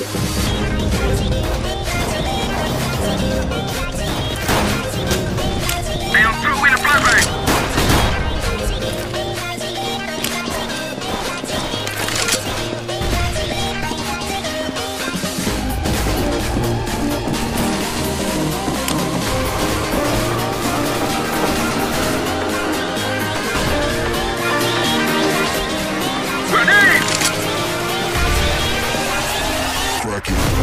Down